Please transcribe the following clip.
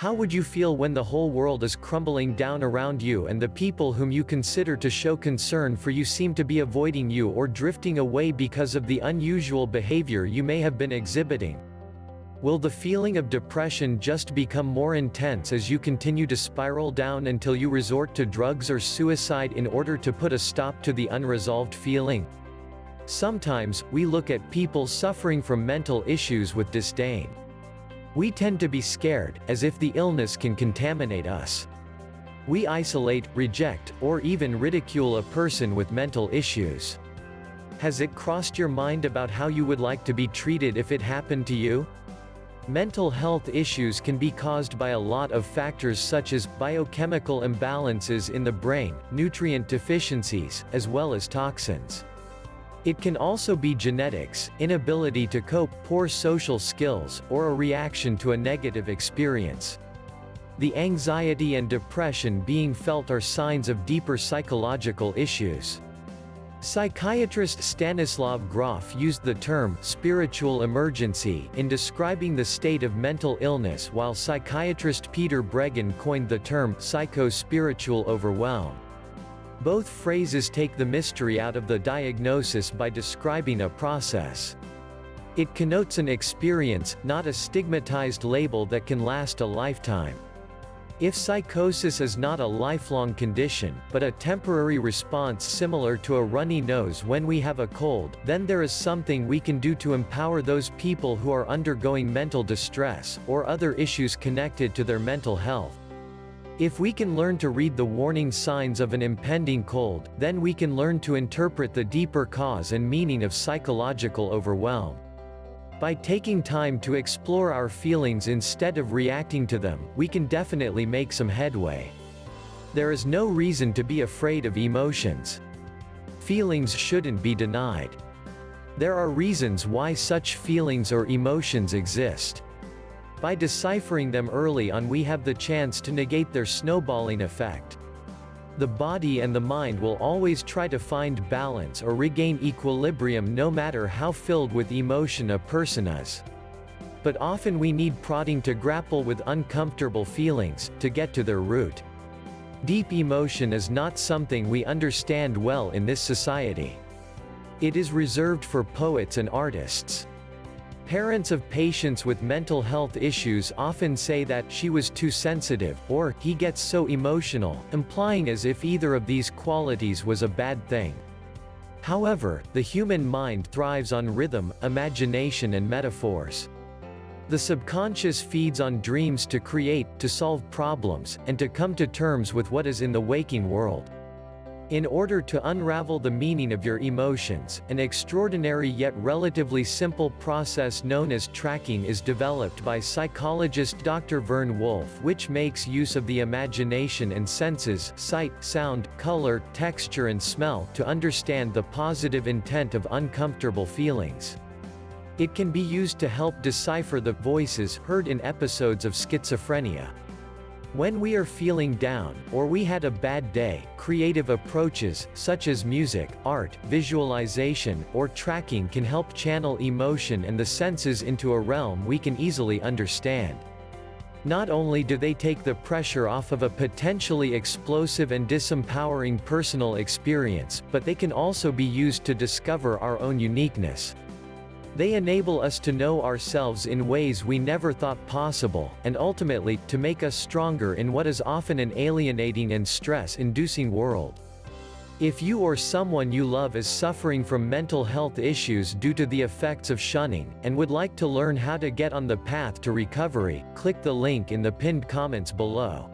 How would you feel when the whole world is crumbling down around you and the people whom you consider to show concern for you seem to be avoiding you or drifting away because of the unusual behavior you may have been exhibiting? Will the feeling of depression just become more intense as you continue to spiral down until you resort to drugs or suicide in order to put a stop to the unresolved feeling? Sometimes, we look at people suffering from mental issues with disdain. We tend to be scared, as if the illness can contaminate us. We isolate, reject, or even ridicule a person with mental issues. Has it crossed your mind about how you would like to be treated if it happened to you? Mental health issues can be caused by a lot of factors such as biochemical imbalances in the brain, nutrient deficiencies, as well as toxins. It can also be genetics, inability to cope, poor social skills, or a reaction to a negative experience. The anxiety and depression being felt are signs of deeper psychological issues. Psychiatrist Stanislav Grof used the term spiritual emergency in describing the state of mental illness while psychiatrist Peter Breggin coined the term psycho-spiritual overwhelm. Both phrases take the mystery out of the diagnosis by describing a process. It connotes an experience, not a stigmatized label that can last a lifetime. If psychosis is not a lifelong condition, but a temporary response similar to a runny nose when we have a cold, then there is something we can do to empower those people who are undergoing mental distress, or other issues connected to their mental health. If we can learn to read the warning signs of an impending cold, then we can learn to interpret the deeper cause and meaning of psychological overwhelm. By taking time to explore our feelings instead of reacting to them, we can definitely make some headway. There is no reason to be afraid of emotions. Feelings shouldn't be denied. There are reasons why such feelings or emotions exist. By deciphering them early on we have the chance to negate their snowballing effect. The body and the mind will always try to find balance or regain equilibrium no matter how filled with emotion a person is. But often we need prodding to grapple with uncomfortable feelings, to get to their root. Deep emotion is not something we understand well in this society. It is reserved for poets and artists. Parents of patients with mental health issues often say that she was too sensitive, or he gets so emotional, implying as if either of these qualities was a bad thing. However, the human mind thrives on rhythm, imagination and metaphors. The subconscious feeds on dreams to create, to solve problems, and to come to terms with what is in the waking world. In order to unravel the meaning of your emotions, an extraordinary yet relatively simple process known as tracking is developed by psychologist Dr. Vern Woolf which makes use of the imagination and senses sight, sound, color, texture and smell to understand the positive intent of uncomfortable feelings. It can be used to help decipher the voices heard in episodes of schizophrenia. When we are feeling down, or we had a bad day, creative approaches, such as music, art, visualization, or tracking can help channel emotion and the senses into a realm we can easily understand. Not only do they take the pressure off of a potentially explosive and disempowering personal experience, but they can also be used to discover our own uniqueness. They enable us to know ourselves in ways we never thought possible, and ultimately, to make us stronger in what is often an alienating and stress-inducing world. If you or someone you love is suffering from mental health issues due to the effects of shunning, and would like to learn how to get on the path to recovery, click the link in the pinned comments below.